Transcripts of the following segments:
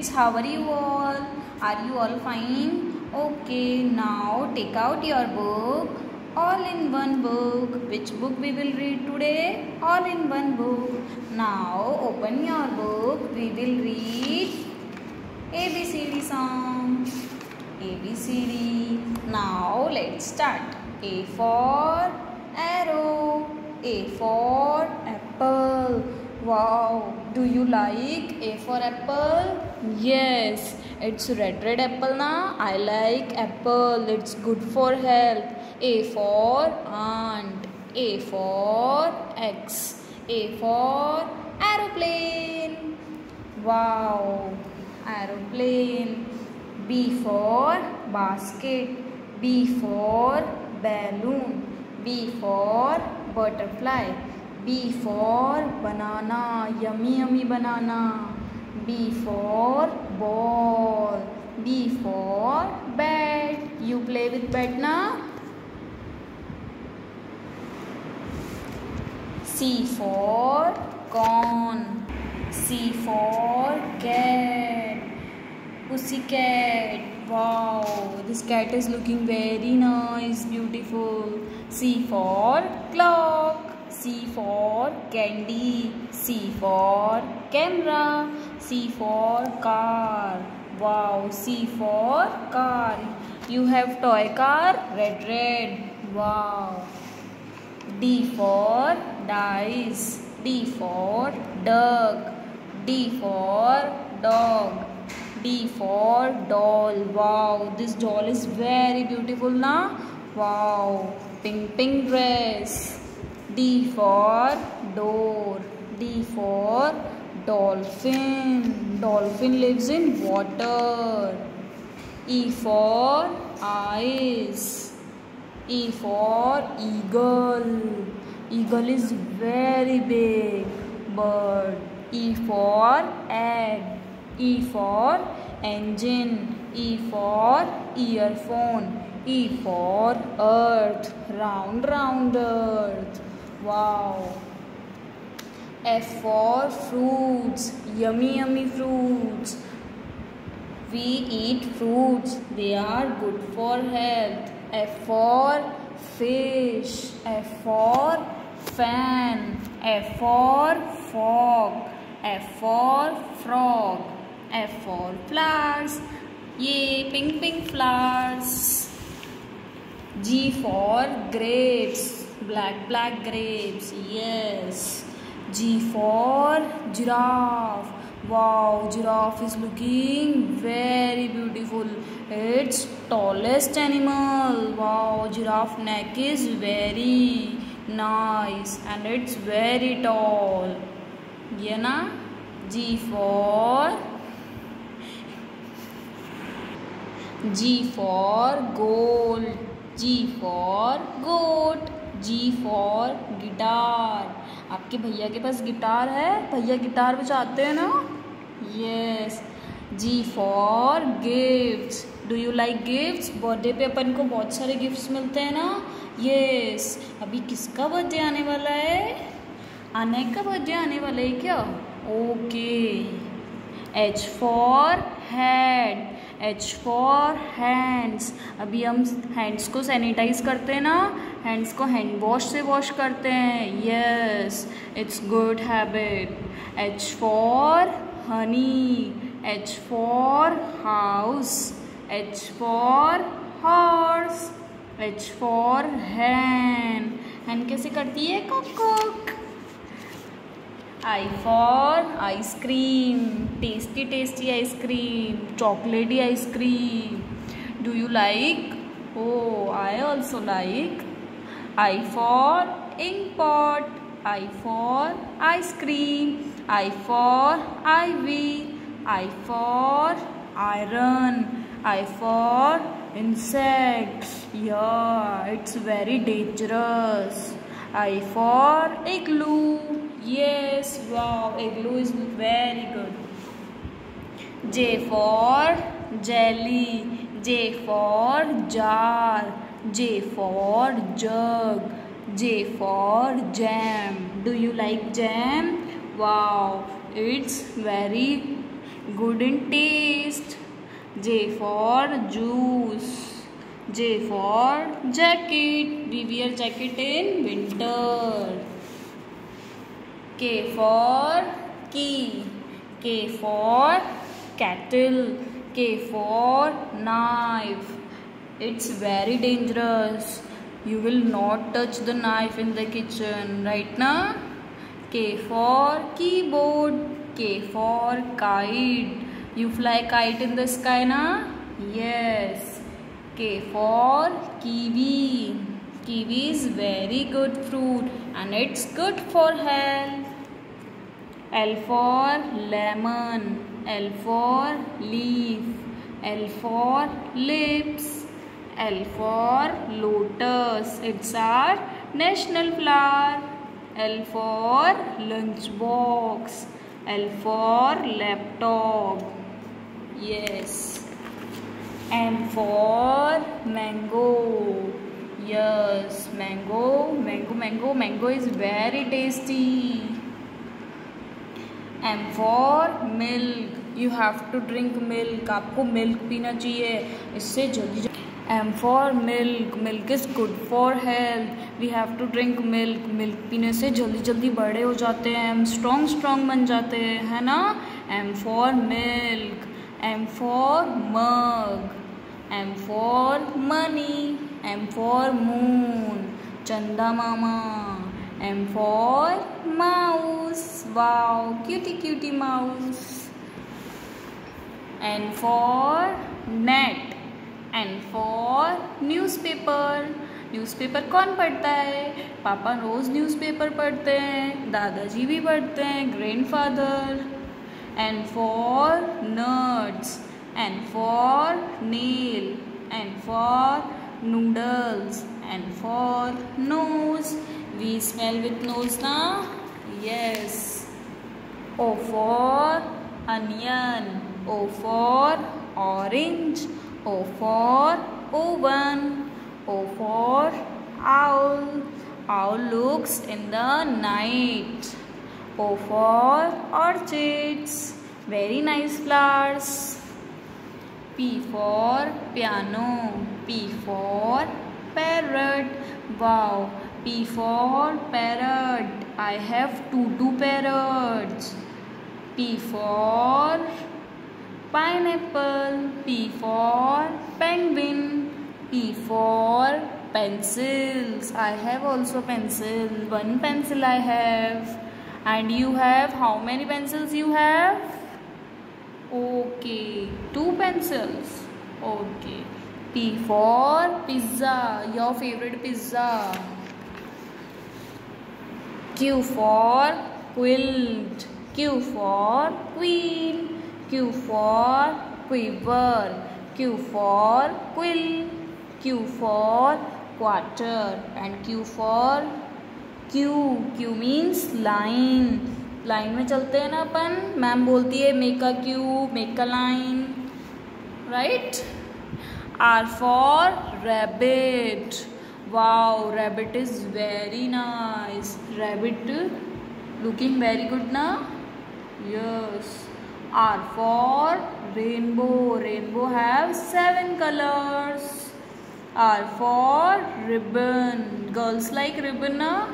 kids, how are you all? Are you all fine? Okay, now take out your book. All in one book. Which book we will read today? All in one book. Now open your book. We will read ABCD song. ABCD. Now let's start. A for arrow. A for apple. Wow, do you like A for apple? Yes, it's red red apple na. I like apple. It's good for health. A for ant. A for X. A for aeroplane. Wow, aeroplane. B for basket. B for balloon. B for butterfly. B for banana, yummy yummy banana. B for ball. B for bat. You play with bat na? C for corn. C for cat. Pussycat. Wow, this cat is looking very nice, beautiful. C for clock. C for candy. C for camera. C for car. Wow, C for car. You have toy car? Red, red. Wow. D for dice. D for duck. D for dog. D for doll. Wow, this doll is very beautiful na? Wow, pink pink dress. D for door. D for dolphin. Dolphin lives in water. E for eyes. E for eagle. Eagle is very big bird. E for egg. E for engine. E for earphone. E for earth. Round round earth. Wow. F for fruits. Yummy yummy fruits. We eat fruits. They are good for health. F for fish. F for fan. F for fog. F for frog. F for flowers. Yay, pink pink flowers. G for grapes. Black black grapes. Yes. G for giraffe. Wow, giraffe is looking very beautiful. It's tallest animal. Wow, giraffe neck is very nice and it's very tall. ये ना G for G for gold. G for goat. G for guitar. आपके भैया के पास guitar है? भैया guitar बजाते हैं ना? Yes ji for gifts do you like gifts birthday पे अपन को बहुत सारे गिफ्ट्स मिलते हैं ना? यस अभी किसका बर्थडे आने वाला है? अनेक का बर्थडे आने वाला है क्या? Okay H for head H for hands अभी हम हैंड्स को सैनिटाइज करते हैं ना हैंड्स को हैंड वॉश से वॉश करते हैं। Yes it's good habit H for honey H for house H for horse H for hen hen कैसे करती है? कुक कुक I for ice cream, tasty tasty ice cream, chocolatey ice cream. Do you like? Oh, I also like. I for ink pot, I for ice cream, I for ivy, I for iron, I for insects. Yeah, it's very dangerous. I for igloo. Yes, wow, igloo is very good. J for jelly. J for jar. J for jug. J for jam. Do you like jam? Wow, it's very good in taste j for juice j for jacket we wear jacket in winter k for key k for kettle k for knife. It's very dangerous. You will not touch the knife in the kitchen right now K for keyboard K for kite. You fly kite in the sky na? Yes. K for kiwi. Kiwi is very good fruit and it's good for health L for lemon L for leaf L for lips L for lotus. It's our national flower. L for lunchbox. L for laptop. Yes. M for mango. Yes, mango, mango, mango, mango is very tasty. M for milk you have to drink milk आपको milk पीना चाहिए। इससे जल्दी M for milk milk is good for health we have to drink milk milk पीने से जल्दी जल्दी बड़े हो जाते हैं। हम स्ट्रॉन्ग स्ट्रॉन्ग बन जाते हैं, है ना? M for milk M for mug M for money M for moon चंदा मामा। M for mouse wow cutie cutie mouse N for net N for newspaper newspaper कौन पढ़ता है? पापा रोज़ न्यूज़पेपर पढ़ते हैं, दादाजी भी पढ़ते हैं grandfather N for nuts N for nail N for noodles N for nose We smell with nose na? Yes. O for onion. O for orange. O for oven. O for owl. Owl looks in the night. O for orchids. Very nice flowers. P for piano. P for parrot. Wow. P for parrot. I have two two parrots. P for pineapple. P for penguin. P for pencils. I have also pencil. One pencil I have. And you have how many pencils you have? Okay two pencils. Okay. P for pizza your favorite pizza Q for quilt Q for queen Q for quiver, Q for quill, Q for quarter and Q for Q. Q means line. Line में चलते हैं ना अपन ma'am बोलती है make a Q make a line right R for rabbit wow rabbit is very nice. Rabbit looking very good now yes. R for rainbow. Rainbow have seven colors. R for ribbon. Girls like ribbon na?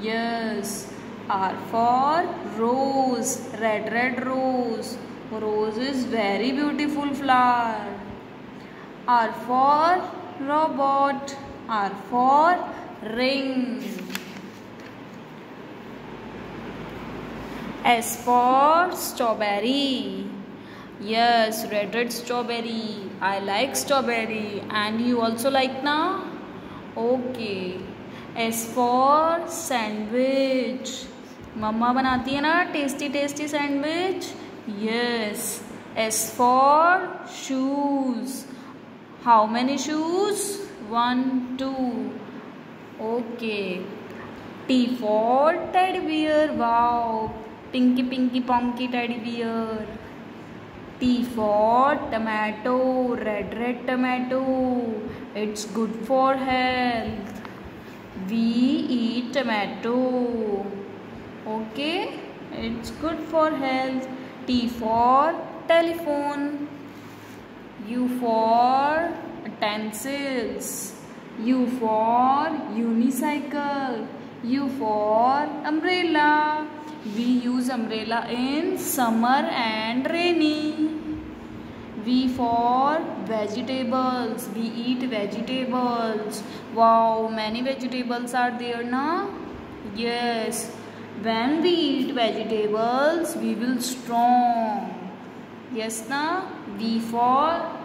Yes. R for rose. Red red rose. Rose is very beautiful flower. R for robot. R for ring. S for strawberry. Yes, red red strawberry. I like strawberry and you also like now? Okay. S for sandwich. मम्मा बनाती है ना tasty tasty sandwich yes S for shoes how many shoes one, two. Okay. T for teddy bear. Wow. Pinky, pinky, ponky teddy bear. T for tomato. Red, red tomato. It's good for health. We eat tomato. Okay. It's good for health. T for telephone. U for utensils. U for unicycle. U for umbrella. We use umbrella in summer and rainy. V for vegetables. We eat vegetables. Wow, many vegetables are there now. Yes. When we eat vegetables, we will strong. Yes na? V for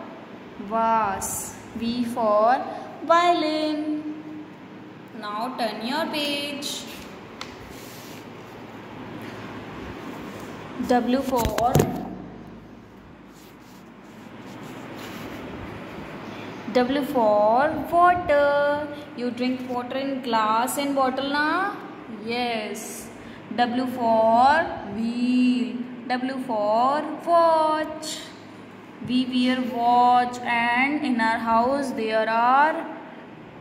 vase. V for violin. Now turn your page. W for W for water. You drink water in glass and bottle na? Yes. W for wheel. W for watch. We wear watch and in our house there are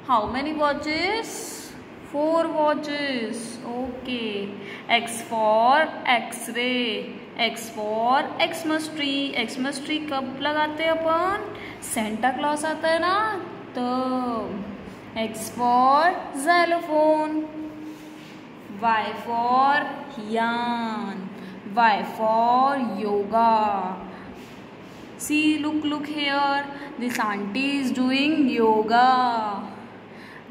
how many watches? Four watches. Okay. X for X-ray. X for Xmas tree. Xmas tree कब लगाते हैं अपन Santa Claus आता है ना तो X for xylophone. Y for yarn. Y for yoga. See, look, look here. This auntie is doing yoga.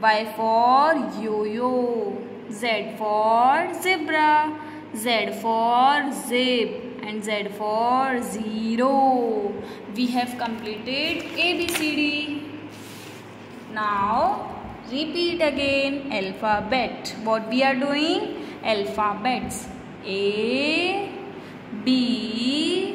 Y for yo-yo. Z for zebra. Z for zip. And Z for zero. We have completed ABCD. Now, repeat again alphabet. What we are doing? Alphabets. A, B,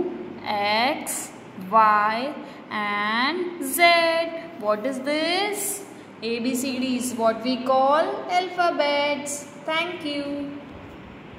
X, Y and Z. What is this? ABCD is what we call alphabets. Thank you.